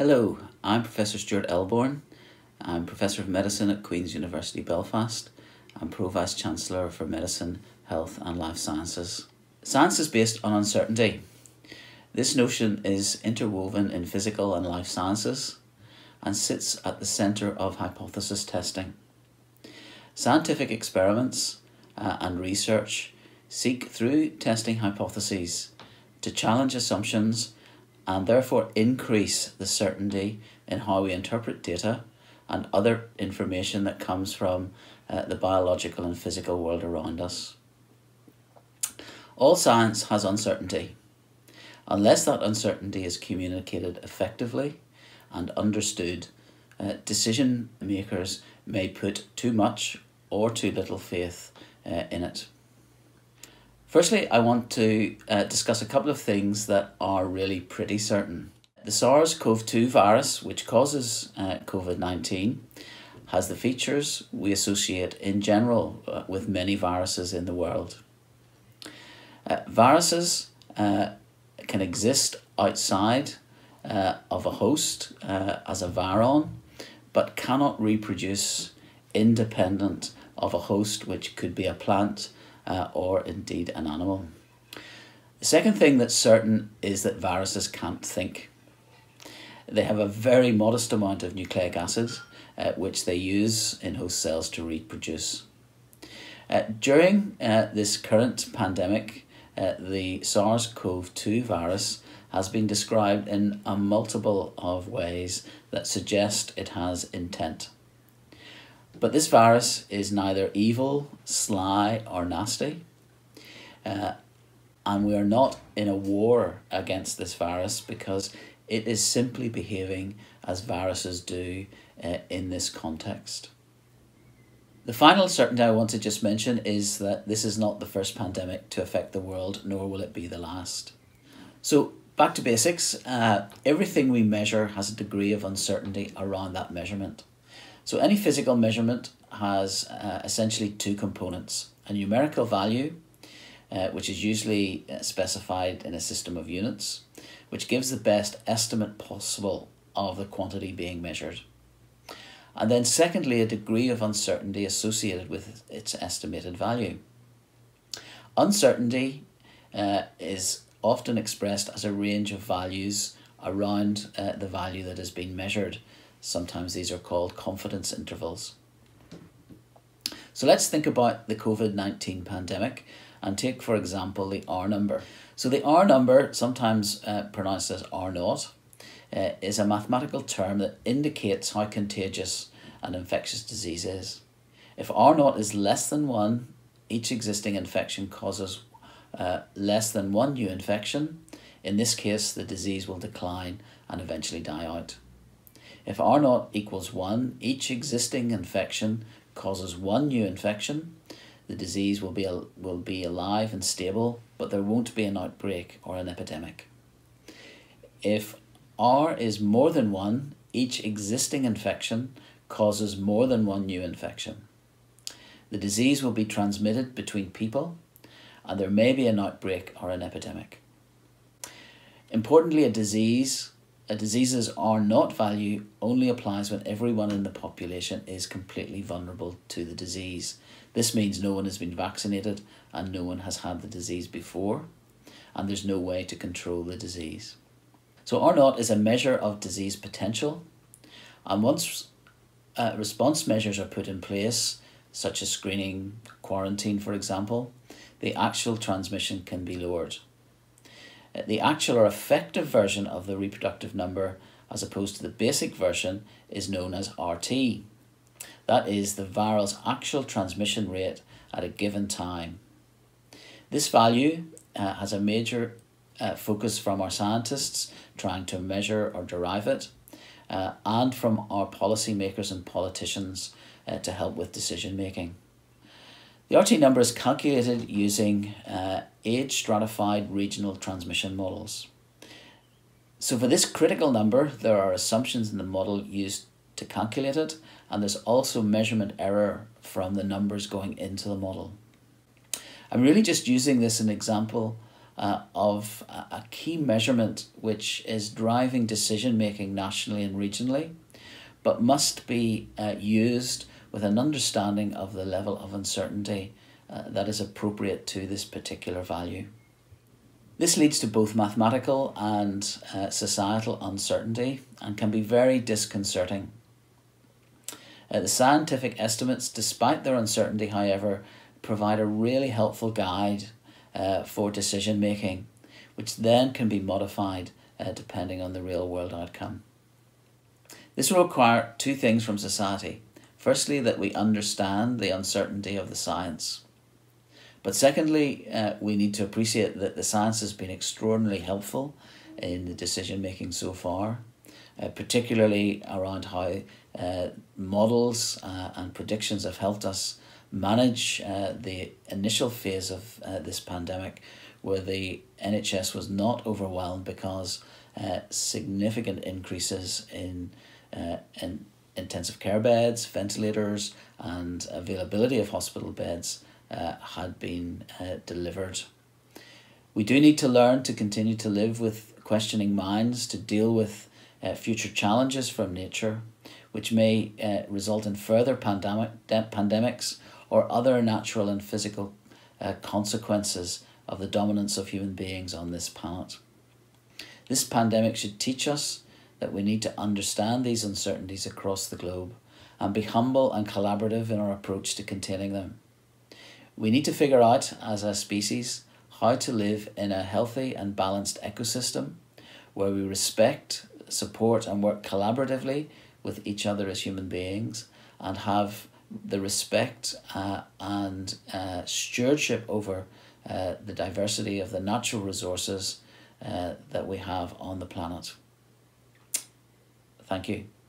Hello, I'm Professor Stuart Elborn. I'm Professor of Medicine at Queen's University Belfast. I'm Pro Vice Chancellor for Medicine, Health and Life Sciences. Science is based on uncertainty. This notion is interwoven in physical and life sciences and sits at the centre of hypothesis testing. Scientific experiments uh, and research seek through testing hypotheses to challenge assumptions and therefore increase the certainty in how we interpret data and other information that comes from uh, the biological and physical world around us. All science has uncertainty. Unless that uncertainty is communicated effectively and understood, uh, decision makers may put too much or too little faith uh, in it. Firstly, I want to uh, discuss a couple of things that are really pretty certain. The SARS CoV 2 virus, which causes uh, COVID 19, has the features we associate in general uh, with many viruses in the world. Uh, viruses uh, can exist outside uh, of a host as a virion, but cannot reproduce independent of a host, which could be a plant uh, or indeed an animal. The second thing that's certain is that viruses can't think. They have a very modest amount of nucleic acids, uh, which they use in host cells to reproduce. Uh, during uh, this current pandemic, uh, the SARS CoV 2 virus has been described in a multiple of ways that suggest it has intent. But this virus is neither evil, sly, or nasty. Uh, and we are not in a war against this virus because it is simply behaving as viruses do uh, in this context. The final certainty I want to just mention is that this is not the first pandemic to affect the world, nor will it be the last. So, back to basics uh, everything we measure has a degree of uncertainty around that measurement. So any physical measurement has uh, essentially two components, a numerical value, uh, which is usually uh, specified in a system of units, which gives the best estimate possible of the quantity being measured. And then secondly, a degree of uncertainty associated with its estimated value. Uncertainty uh, is often expressed as a range of values around uh, the value that has been measured. Sometimes these are called confidence intervals. So let's think about the COVID 19 pandemic and take, for example, the R number. So the R number, sometimes uh, pronounced as R naught, uh, is a mathematical term that indicates how contagious an infectious disease is. If R naught is less than 1, each existing infection causes uh, less than one new infection. In this case, the disease will decline and eventually die out. If R naught equals 1, each existing infection causes one new infection. The disease will be, will be alive and stable, but there won't be an outbreak or an epidemic. If R is more than 1, each existing infection causes more than one new infection. The disease will be transmitted between people, and there may be an outbreak or an epidemic. Importantly, a disease a disease's R naught value only applies when everyone in the population is completely vulnerable to the disease. This means no one has been vaccinated and no one has had the disease before, and there's no way to control the disease. So R naught is a measure of disease potential, and once uh, response measures are put in place, such as screening, quarantine, for example, the actual transmission can be lowered. The actual or effective version of the reproductive number as opposed to the basic version is known as RT. That is the viral's actual transmission rate at a given time. This value uh, has a major uh, focus from our scientists trying to measure or derive it, uh, and from our policymakers and politicians uh, to help with decision making. The RT number is calculated using uh, age stratified regional transmission models. So for this critical number, there are assumptions in the model used to calculate it, and there's also measurement error from the numbers going into the model. I'm really just using this as an example uh, of a, key measurement which is driving decision making nationally and regionally, but must be uh, used with an understanding of the level of uncertainty uh, that is appropriate to this particular value. This leads to both mathematical and uh, societal uncertainty and can be very disconcerting. Uh, the scientific estimates, despite their uncertainty, however, provide a really helpful guide uh, for decision making, which then can be modified uh, depending on the real world outcome. This will require two things from society. Firstly, that we understand the uncertainty of the science. But secondly, uh, we need to appreciate that the science has been extraordinarily helpful in the decision making so far, uh, particularly around how uh, models uh, and predictions have helped us manage uh, the initial phase of uh, this pandemic, where the NHS was not overwhelmed because significant increases in, in intensive care beds, ventilators, and availability of hospital beds uh, had been uh, delivered. We do need to learn to continue to live with questioning minds to deal with uh, future challenges from nature, which may uh, result in further pandemic pandemics or other natural and physical uh, consequences of the dominance of human beings on this planet. This pandemic should teach us that we need to understand these uncertainties across the globe and be humble and collaborative in our approach to containing them. We need to figure out, as a species, how to live in a healthy and balanced ecosystem where we respect, support, and work collaboratively with each other as human beings and have the respect uh, and uh, stewardship over uh, the diversity of the natural resources uh, that we have on the planet. Thank you.